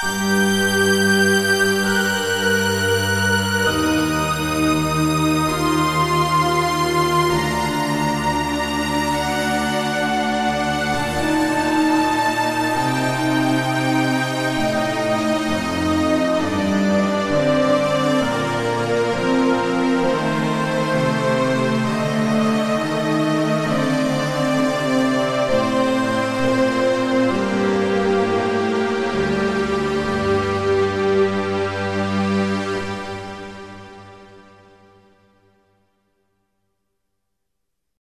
Música